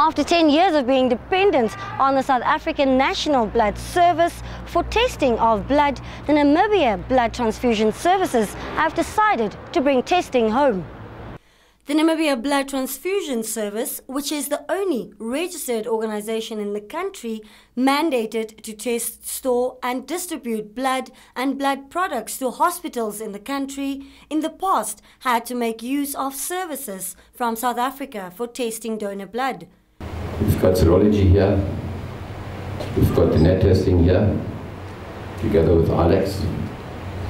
After 10 years of being dependent on the South African National Blood Service for testing of blood, the Namibia Blood Transfusion Services have decided to bring testing home. The Namibia Blood Transfusion Service, which is the only registered organization in the country mandated to test, store, and distribute blood and blood products to hospitals in the country, in the past had to make use of services from South Africa for testing donor blood. We've got serology here, we've got the NAT testing here, together with Alex,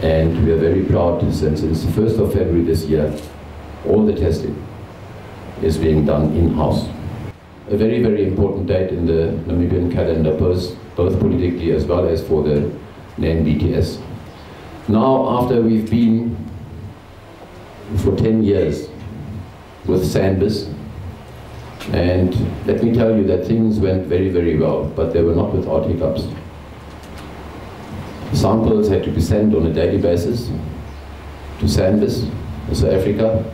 and we are very proud since it's the 1st of February this year all the testing is being done in-house. A very, very important date in the Namibian calendar, both, both politically as well as for the NBTS. Now, after we've been for 10 years with SANBS, and let me tell you that things went very, very well, but they were not without hiccups. Samples had to be sent on a daily basis to SANBS, South Africa,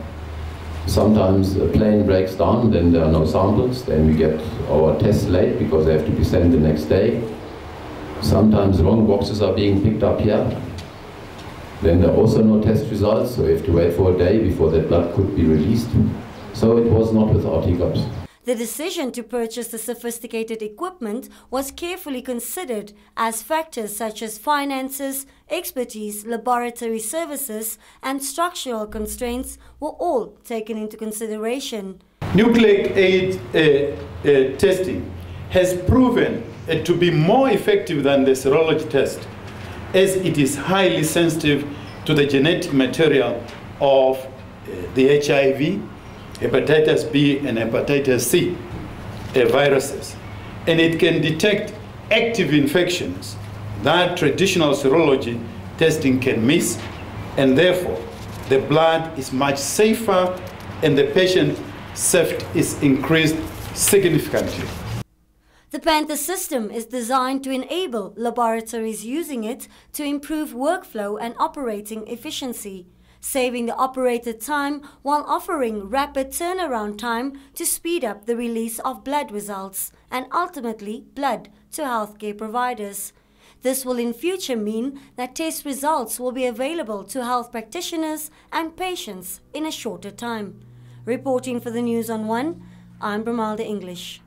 Sometimes a plane breaks down, then there are no samples, then we get our tests late because they have to be sent the next day. Sometimes wrong boxes are being picked up here. Then there are also no test results, so we have to wait for a day before that blood could be released. So it was not without hiccups. The decision to purchase the sophisticated equipment was carefully considered as factors such as finances, expertise, laboratory services, and structural constraints were all taken into consideration. Nucleic acid uh, uh, testing has proven uh, to be more effective than the serology test as it is highly sensitive to the genetic material of uh, the HIV hepatitis B and hepatitis C uh, viruses. And it can detect active infections that traditional serology testing can miss, and therefore the blood is much safer and the patient safety is increased significantly. The Panther system is designed to enable laboratories using it to improve workflow and operating efficiency saving the operator time while offering rapid turnaround time to speed up the release of blood results and ultimately blood to healthcare providers. This will in future mean that test results will be available to health practitioners and patients in a shorter time. Reporting for the News on One, I'm Bramalda English.